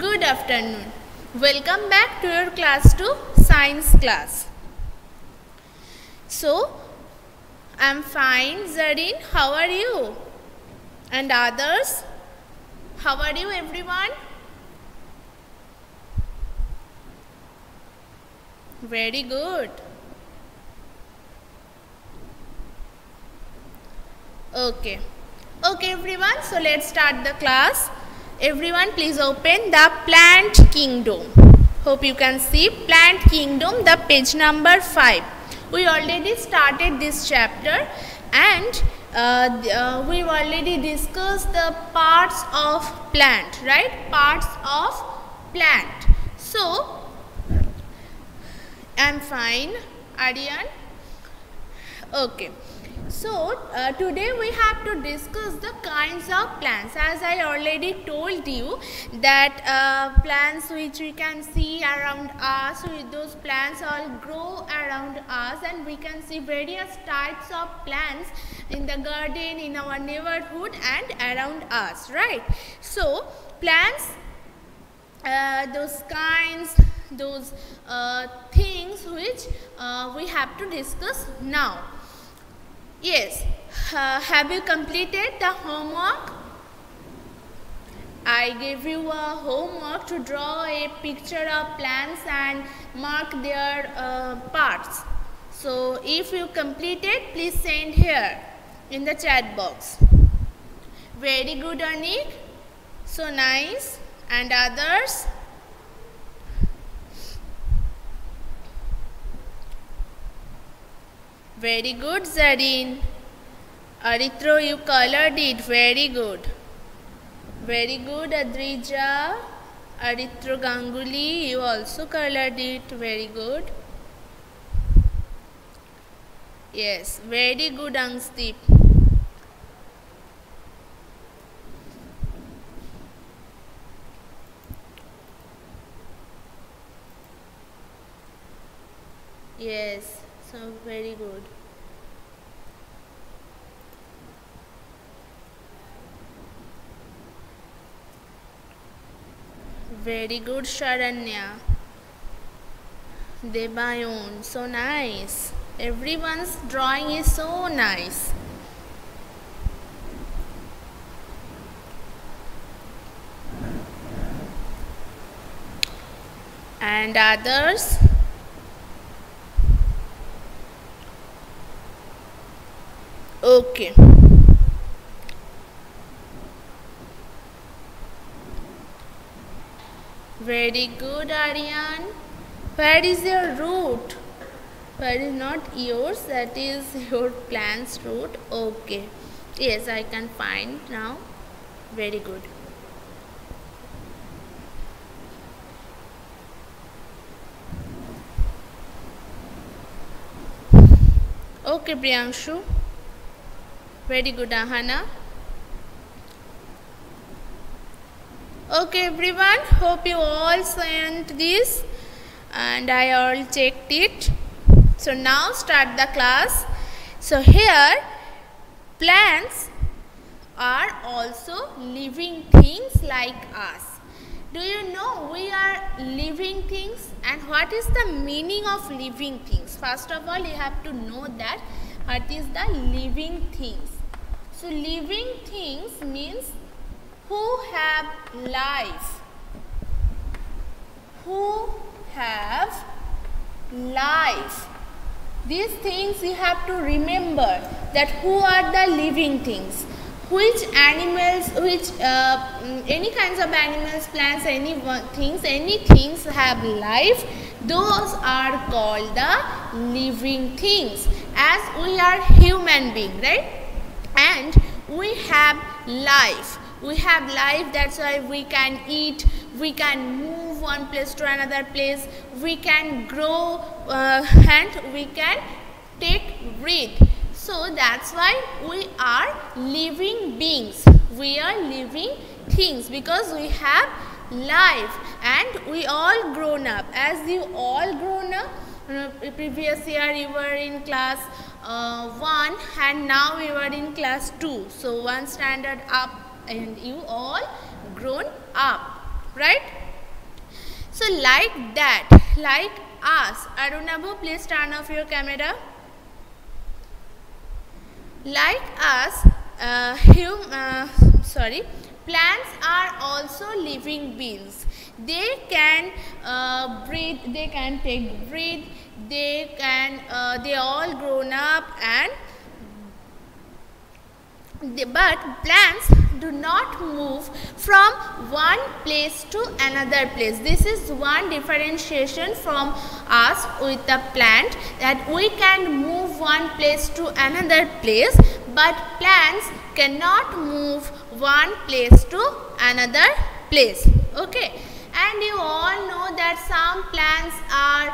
Good afternoon. Welcome back to your class 2 science class. So, I'm fine, Zarin, How are you? And others? How are you, everyone? Very good. Okay. Okay, everyone. So, let's start the class. Everyone, please open the plant kingdom. Hope you can see plant kingdom, the page number 5. We already started this chapter and uh, uh, we've already discussed the parts of plant, right? Parts of plant. So, I'm fine, Aryan. Okay. So, uh, today we have to discuss the kinds of plants. As I already told you that uh, plants which we can see around us, those plants all grow around us and we can see various types of plants in the garden, in our neighborhood and around us, right? So, plants, uh, those kinds, those uh, things which uh, we have to discuss now. Yes. Uh, have you completed the homework? I gave you a homework to draw a picture of plants and mark their uh, parts. So, if you completed, please send here in the chat box. Very good, Anik. So nice. And others? Very good, Zarin. Arithro, you colored it. Very good. Very good, Adrija. Arithro Ganguli, you also colored it. Very good. Yes, very good, Angstip. Yes, so very good. Very good, Sharanya. Debayon, so nice. Everyone's drawing is so nice. And others? Okay. Very good, Aryan. Where is your root? Where is not yours? That is your plant's root. Okay. Yes, I can find now. Very good. Okay, Priyanshu. Very good, Ahana. Okay, everyone. Hope you all sent this and I all checked it. So now start the class. So here plants are also living things like us. Do you know we are living things and what is the meaning of living things? First of all you have to know that what is the living things. So living things means who have life. Who have life. These things you have to remember that who are the living things. Which animals, which uh, any kinds of animals, plants, any things, any things have life. Those are called the living things. As we are human being, right? And we have life. We have life that's why we can eat we can move one place to another place we can grow uh, and we can take breath. So that's why we are living beings. We are living things because we have life. And we all grown up. As you all grown up uh, previous year you were in class uh, 1 and now we were in class 2 so one standard up and you all grown up right So like that, like us, Arunabu, please turn off your camera. Like us, uh, hum, uh, sorry, plants are also living beings. They can uh, breathe, they can take breathe, they can, uh, they all grown up and but plants do not move from one place to another place. This is one differentiation from us with the plant that we can move one place to another place but plants cannot move one place to another place. Okay and you all know that some plants are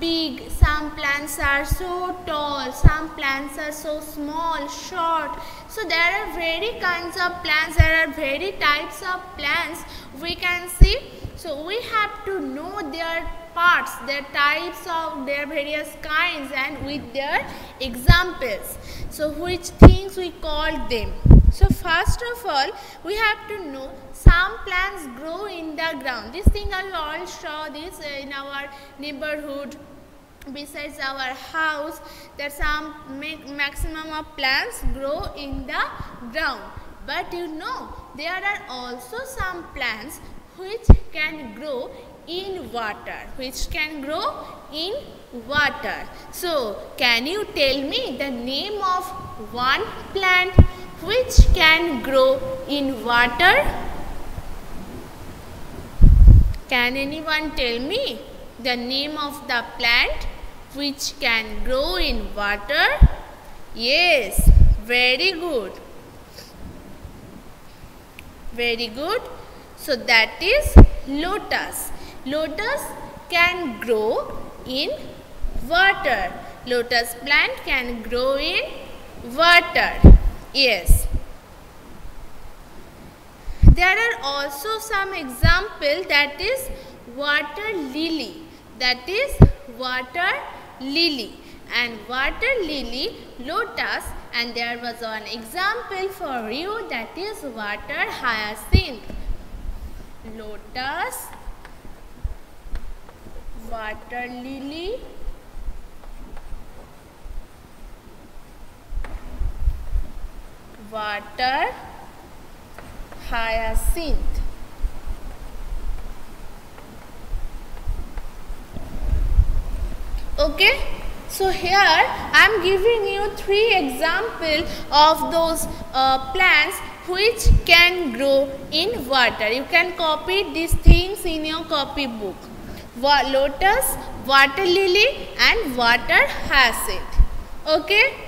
big some plants are so tall some plants are so small short. So there are very kinds of plants there are very types of plants we can see. So we have to know their parts their types of their various kinds and with their examples. So which things we call them so first of all, we have to know some plants grow in the ground. This thing I all saw this uh, in our neighborhood besides our house that some maximum of plants grow in the ground. But you know, there are also some plants which can grow in water, which can grow in water. So, can you tell me the name of one plant which can grow in water? Can anyone tell me the name of the plant which can grow in water? Yes, very good. Very good. So that is lotus. Lotus can grow in water. Lotus plant can grow in water. Yes. There are also some example that is water lily. That is water lily and water lily lotus and there was one example for you that is water hyacinth. Lotus, water lily water hyacinth okay so here I am giving you three example of those uh, plants which can grow in water. You can copy these things in your copy book. Lotus, water lily and water hyacinth. Okay.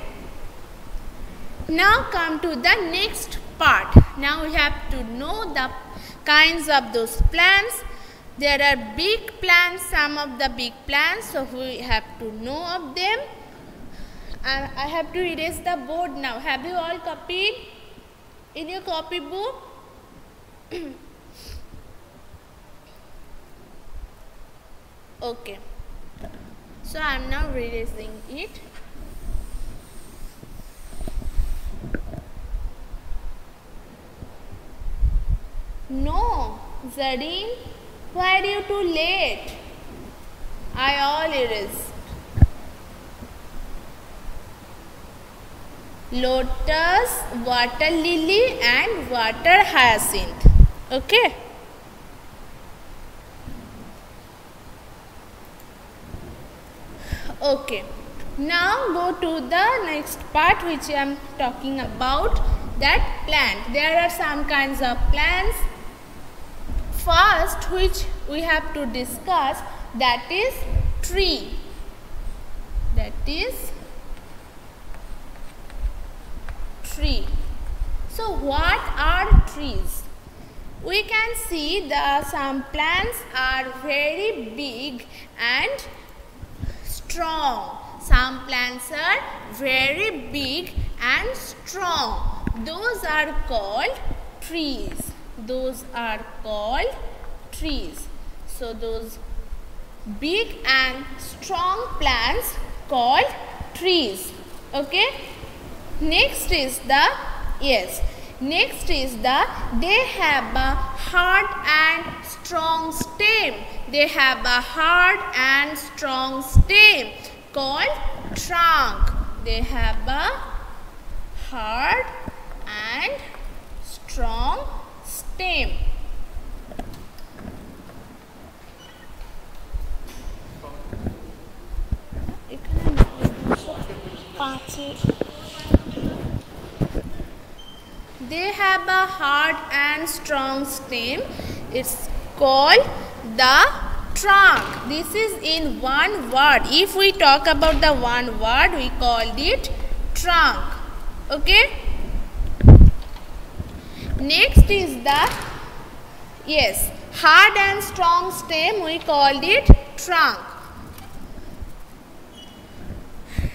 Now come to the next part. Now we have to know the kinds of those plants. There are big plants, some of the big plants, so we have to know of them. I have to erase the board now. Have you all copied in your copy book? okay. So I am now erasing it. No, why are you too late? I all erased. Lotus, water lily and water hyacinth. Okay. Okay. Now go to the next part which I am talking about that plant. There are some kinds of plants first which we have to discuss that is tree. That is tree. So what are trees? We can see the some plants are very big and strong. Some plants are very big and strong. Those are called trees those are called trees. So those big and strong plants called trees. Okay. Next is the, yes, Next is the they have a hard and strong stem. They have a hard and strong stem called trunk. They have a hard and strong stem. They have a hard and strong stem. It's called the trunk. This is in one word. If we talk about the one word, we called it trunk. Okay. Next is the yes hard and strong stem. We called it trunk.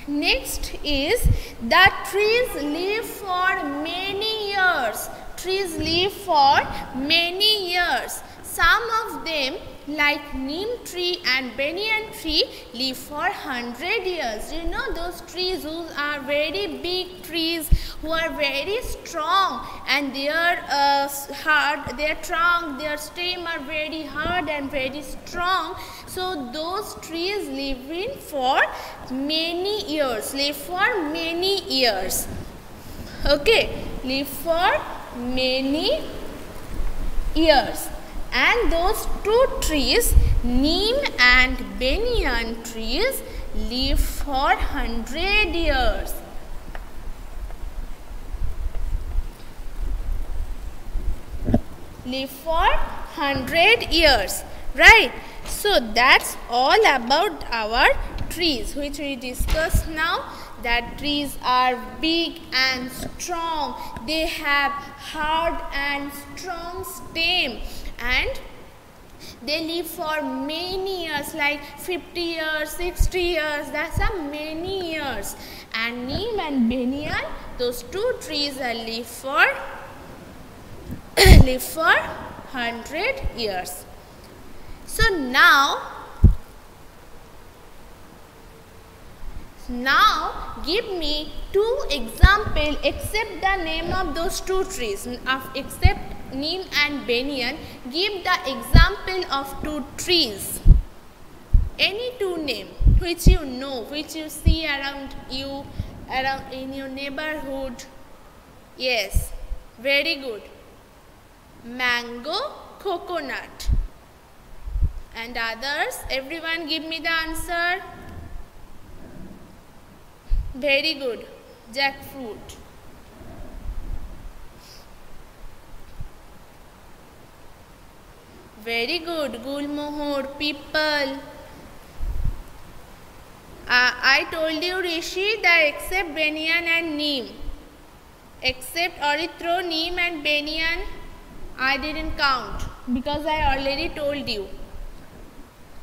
Next is the trees live for many years. Trees live for many years. Some of them like neem tree and banyan tree live for 100 years. You know those trees who are very big trees who are very strong and their uh, hard, their trunk, their stem are very hard and very strong. So those trees live in for many years, live for many years. Okay, live for many years and those two trees neem and banyan trees live for 100 years. Live for 100 years right? So that's all about our trees which we discussed now. That trees are big and strong. They have hard and strong stem and they live for many years like 50 years 60 years. That's a many years. And neem and banyan those two trees are live for live for 100 years. So now now give me two example except the name of those two trees except neem and banyan give the example of two trees. Any two name which you know which you see around you around in your neighborhood yes very good. Mango coconut. And others everyone give me the answer. Very good. Jackfruit Very good. Gulmohur, peepal. Uh, I told you Rishi that except Banyan and Neem, except Orithro, Neem and Banyan, I didn't count because I already told you.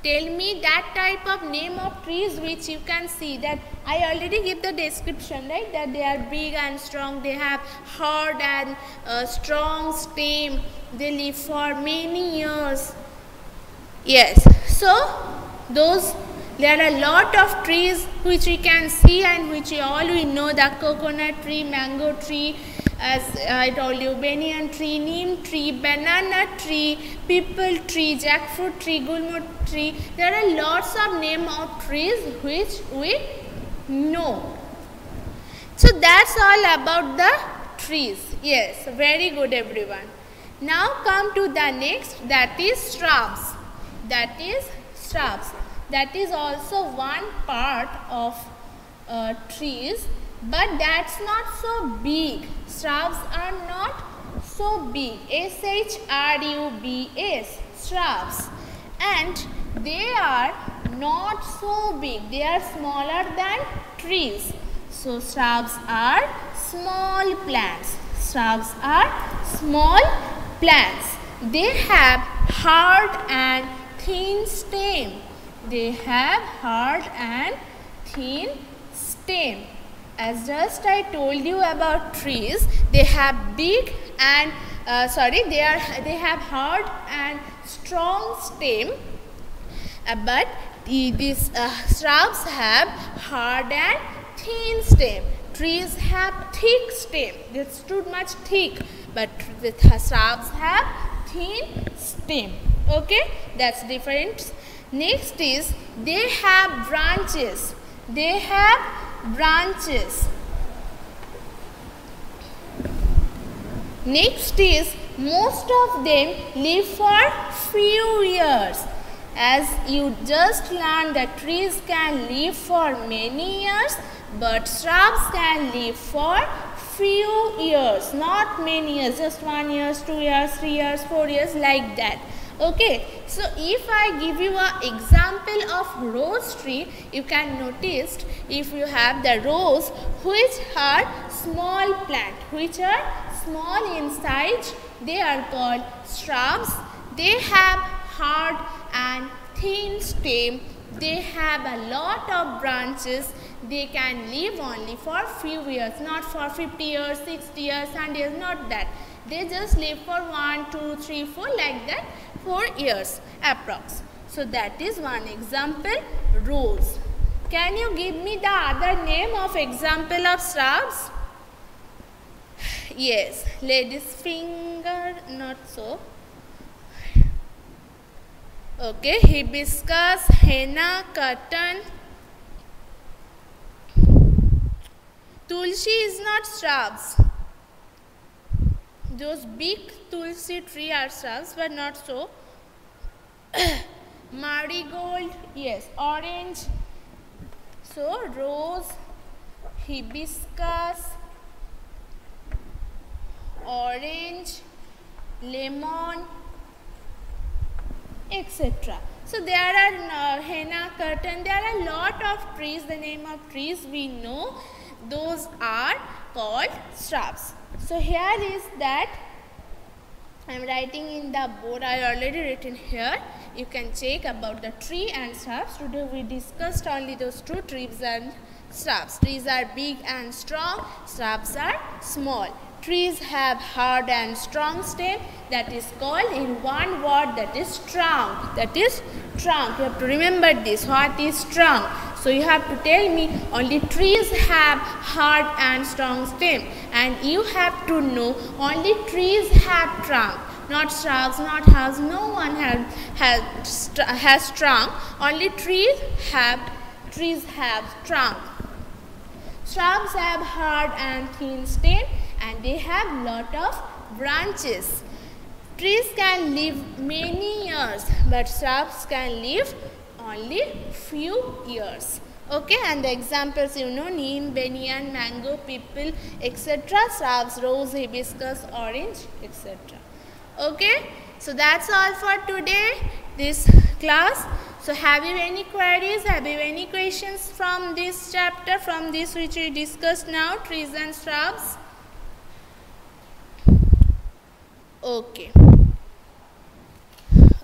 Tell me that type of name of trees which you can see that I already give the description right? That they are big and strong they have hard and uh, strong stem. They live for many years. Yes. So those there are a lot of trees which we can see and which we all we know the coconut tree mango tree as I told you banyan tree neem tree banana tree peepal tree jackfruit tree gulmohur tree there are lots of name of trees which we know so that's all about the trees yes very good everyone now come to the next that is shrubs. That is shrubs. That is also one part of uh, trees but that's not so big. Shrubs are not so big. S-H-R-U-B-S shrubs and they are not so big. They are smaller than trees. So shrubs are small plants. Shrubs are small plants. They have hard and thin stem. They have hard and thin stem. As just I told you about trees, they have big and uh, sorry, they are they have hard and strong stem. Uh, but the, these uh, shrubs have hard and thin stem. Trees have thick stem. It's too much thick, but the shrubs have thin stem. Okay, that's different. Next is they have branches. They have branches. Next is most of them live for few years. As you just learned that trees can live for many years but shrubs can live for few years not many years just one years two years three years four years like that okay so if i give you an example of rose tree you can notice if you have the rose which are small plant which are small in size. They are called shrubs. They have hard and thin stem. They have a lot of branches. They can live only for few years not for 50 years 60 years and years not that they just live for 1 2 3 4 like that 4 years approx. So that is one example rose can you give me the other name of example of shrubs? Yes lady's finger not so. Okay hibiscus henna cotton. Tulsi is not shrubs those big tulsi tree ourselves, but not so. Marigold yes orange so rose hibiscus orange lemon etc. So there are uh, henna cotton, there are a lot of trees, the name of trees we know, those are called shrubs. So here is that I am writing in the board, I already written here. You can check about the tree and shrubs. Today we discussed only those two trees and shrubs. Trees are big and strong, shrubs are small. Trees have hard and strong stem that is called in one word that is trunk. That is trunk. You have to remember this. What is trunk? So you have to tell me only trees have hard and strong stem and you have to know only trees have trunk not shrubs, not house, no one have, has, has trunk, only trees have, trees have trunk. Shrubs have hard and thin stem and they have lot of branches. Trees can live many years but shrubs can live only few years. Okay, and the examples you know neem, banyan, mango, peepal, etc. Shrubs, rose, hibiscus, orange, etc. Okay, so that's all for today. This class. So have you any queries? Have you any questions from this chapter, from this which we discussed now, trees and shrubs? okay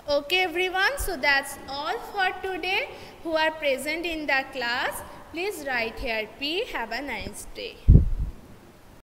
okay everyone. So that's all for today. Who are present in the class please write here. P have a nice day